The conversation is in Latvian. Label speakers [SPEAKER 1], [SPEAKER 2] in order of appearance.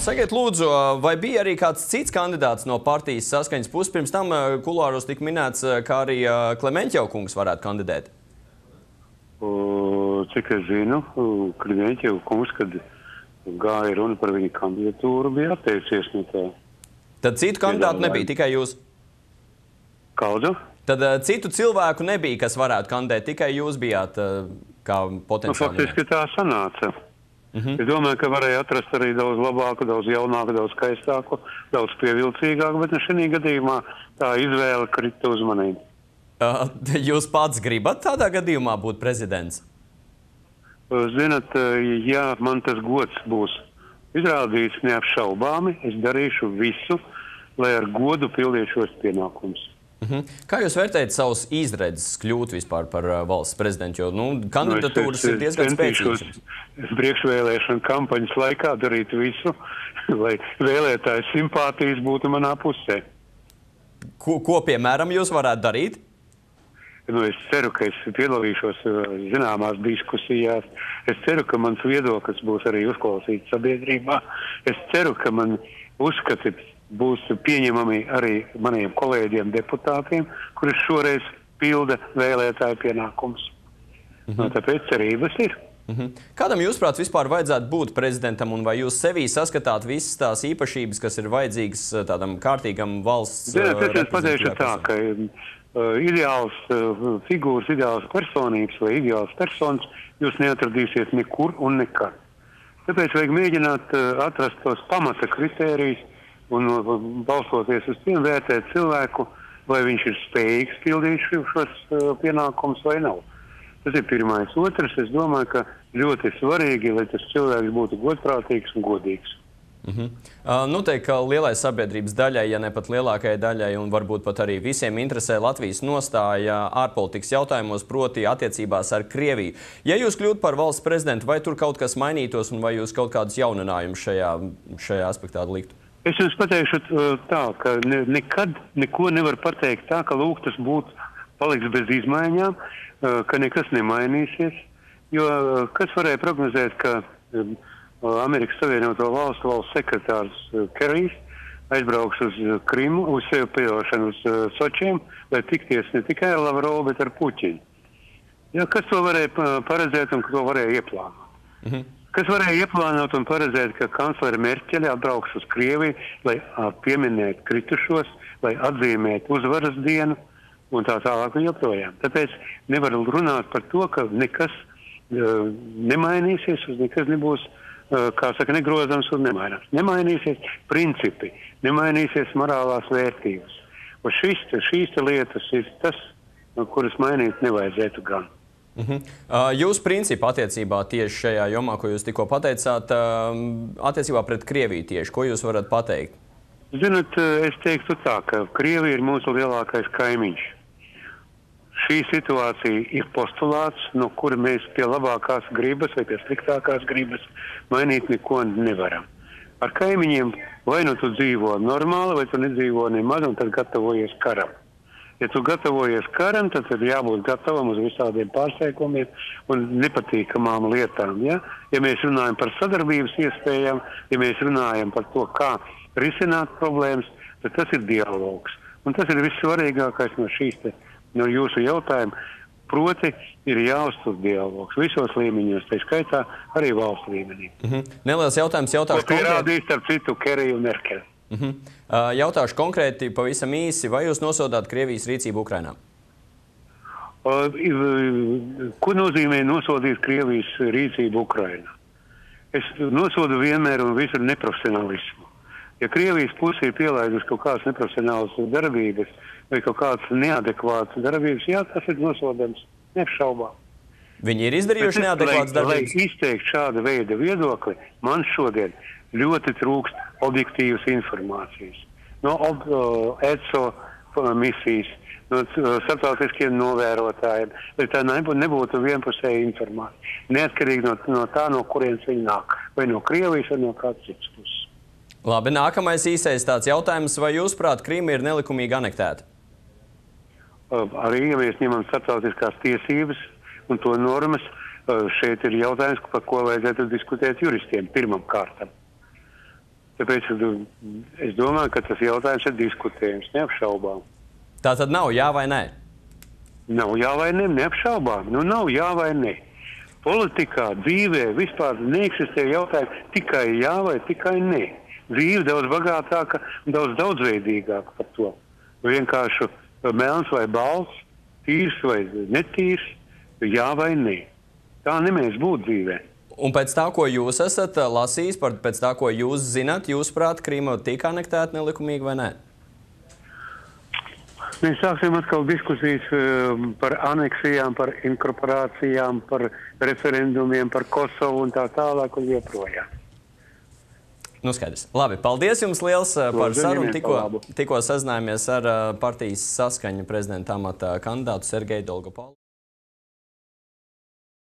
[SPEAKER 1] Sakiet, lūdzu, vai bija arī kāds cits kandidāts no partijas saskaņas puses? Pirms tam kulāros tika minēts, ka arī Klementjau kungs varētu kandidēt.
[SPEAKER 2] Cik es zinu, Klementjau kungs, kad gāja runa par viņa kandidatūru, bija atteicies no tā.
[SPEAKER 1] Tad citu kandidātu nebija, tikai jūs?
[SPEAKER 2] Kādu?
[SPEAKER 1] Tad citu cilvēku nebija, kas varētu kandidēt, tikai jūs bijāt kā potenciāli.
[SPEAKER 2] Nu, faktiski tā sanāca. Mm -hmm. Es domāju, ka varēja atrast arī daudz labāku, daudz jaunāku, daudz skaistāku, daudz pievilcīgāku, bet šajā gadījumā tā izvēle krita uzmanību.
[SPEAKER 1] Uh, jūs pats gribat tādā gadījumā būt prezidents?
[SPEAKER 2] Zinat, ja man tas gods būs izrādīts neapšaubāmi, es darīšu visu, lai ar godu pildītu šos pienākumus.
[SPEAKER 1] Uh mhm. Kā jūs vērtējat savus izredzes kļūt vispār par uh, valsts prezidentu? Jo nu, kandidatūras nu, es, es, ir diezgan spēcīgas.
[SPEAKER 2] Priekšvēlēšana kampaņas laikā darīt visu, lai vēlētāju simpātijas būtu manā pusē.
[SPEAKER 1] Ko, ko piemēram, jūs varētu darīt?
[SPEAKER 2] Nu, es ceru, ka es piedalīšos zināmās diskusijās. Es ceru, ka mans viedoklis būs arī uzklausīts sabiedrībā. Es ceru, ka man uzskati būs pieņemami arī maniem kolēģiem deputātiem, kuri šoreiz pilda vēlētāju pienākumus. Mm -hmm. no, tāpēc cerības ir.
[SPEAKER 1] Mm -hmm. Kādam, jūsuprāt, vispār vajadzētu būt prezidentam, un vai jūs sevī saskatāt visas tās īpašības, kas ir vajadzīgas tādam kārtīgam valsts?
[SPEAKER 2] Ziniet, es jums pateikšu tā, ka uh, ideāls uh, figūras, ideāls personības vai ideāls personas jūs neatradīsiet nekur un nekad. Tāpēc vajag mēģināt uh, atrast tos pamata kritērijus, un balstoties uz tiem vērtēt cilvēku, vai viņš ir spējīgs pildīt šos uh, pienākumus vai nav. Tas ir pirmais. Otrs, es domāju, ka ļoti svarīgi, lai tas cilvēks būtu godprātīgs un godīgs.
[SPEAKER 1] Mm -hmm. uh, Noteikti, ka lielai sabiedrības daļai, ja ne pat lielākajai daļai, un varbūt pat arī visiem interesē Latvijas nostāja ārpolitikas jautājumos, proti attiecībās ar Krieviju. Ja jūs kļūtu par valsts prezidentu, vai tur kaut kas mainītos, un vai jūs kaut kādus jauninājumus šajā, šajā aspektā liktu?
[SPEAKER 2] Es jums pateikšu tā, ka ne, nekad neko nevar pateikt tā, ka lūk, tas būtu paliks bez izmaiņām, ka nekas nemainīsies. Jo kas varēja prognozēt, ka Amerikas Savienoto Valstu valsts sekretārs Kerijs aizbrauks uz Krimu, uz sevi piedošanu uz Sočiem, lai tikties ne tikai ar Lavrovu, bet ar Puķinu. Ja, kas to varēja paredzēt un to varēja ieplānot? -hmm kas varēja ieplānot un paredzēt, ka kanclere Merķeļa atbrauks uz Krieviju, lai pieminētu kritušos, lai atzīmētu uzvaras dienu un tā tālāk un joprojām. Tāpēc nevar runāt par to, ka nekas uh, nemainīsies, nekas nebūs, uh, kā saka, negrozams un nemainās. Nemainīsies principi, nemainīsies morālās vērtības. Un šis, šīs lietas ir tas, kuras mainīt nevajadzētu gan.
[SPEAKER 1] Uh -huh. Jūsu principi attiecībā tieši šajā jomā, ko jūs tikko pateicāt, attiecībā pret Krieviju tieši, ko jūs varat pateikt?
[SPEAKER 2] Ziniet, es teiktu tā, ka Krievija ir mūsu lielākais kaimiņš. Šī situācija ir postulāts, no kura mēs pie labākās gribas vai pie sliktākās gribas mainīt neko nevaram. Ar kaimiņiem vai nu tu dzīvo normāli, vai tu nedzīvo nemaz, un tad gatavojies karam. Ja tu gatavojies karam, tad ir jābūt gatavam uz visādiem pārsteigumiem un nepatīkamām lietām. Ja? ja mēs runājam par sadarbības iespējām, ja mēs runājam par to, kā risināt problēmas, tad tas ir dialogs. Un tas ir vissvarīgākais no šīs te, no jūsu jautājuma. Proti, ir jāuztur dialogs visos līmeņos, tā skaitā arī valsts līmenī.
[SPEAKER 1] Mm -hmm. Neliels jautājums, jautājums.
[SPEAKER 2] Ko pierādīs starp citu Keriju un Merkeli?
[SPEAKER 1] Uh -huh. uh, jautāšu konkrēti, pavisam īsi, vai jūs nosodāt Krievijas rīcību Ukrainā?
[SPEAKER 2] Ko nozīmē nosodīt Krievijas rīcību Ukrainā? Es nosodu vienmēr un visur neprofesionālismu. Ja Krievijas puse ir pielaidusi kaut kādas neprofesionālas darbības vai kaut kādas neadekvātas darbības, jā, tas ir nosodāms neapšaubām.
[SPEAKER 1] Viņi ir izdarījuši neadekvātas darbības.
[SPEAKER 2] Lai izteikt šāda veida viedokli, man šodien ļoti trūkst objektīvas informācijas. No uh, ECO misijas, no starptautiskiem novērotājiem, lai tā nebūtu vienpusēja informācija. Neatkarīgi no, no tā, no kurienes viņi nāk. Vai no Krievijas, vai no kādas citas puses.
[SPEAKER 1] Labi, nākamais īsais tāds jautājums. Vai jūs, prāt, Krīma ir nelikumīgi anektēta?
[SPEAKER 2] Arī, ja mēs ņemam starptautiskās tiesības un to normas, šeit ir jautājums, par ko vajadzētu diskutēt juristiem pirmam kārtam. Tāpēc es domāju, ka tas jautājums ir diskutējams, neapšaubām.
[SPEAKER 1] Tā tad nav jā vai nē?
[SPEAKER 2] Nav jā vai nē, neapšaubām. Nu, nav jā vai nē. Politikā, dzīvē vispār neeksistē jautājums tikai jā vai tikai nē. Dzīve daudz bagātāka un daudz daudzveidīgāka par to. Vienkārši melns vai balts, tīrs vai netīrs, jā vai nē. Tā nemēdz būt dzīvē.
[SPEAKER 1] Un pēc tā, ko jūs esat eh, lasījis, par, pēc tā, ko jūs zinat, jūsuprāt, Krīma tika anektēta nelikumīgi vai nē?
[SPEAKER 2] Mēs sāksim atkal diskusijas um, par aneksijām, par inkorporācijām, par referendumiem, par Kosovu un tā tālāk un joprojām.
[SPEAKER 1] Nu, skaidrs. Labi, paldies jums liels eh, par sarunu. Tikko, tikko sazinājāmies ar eh, partijas saskaņu prezidenta amata kandidātu Sergeju Dolgopolu.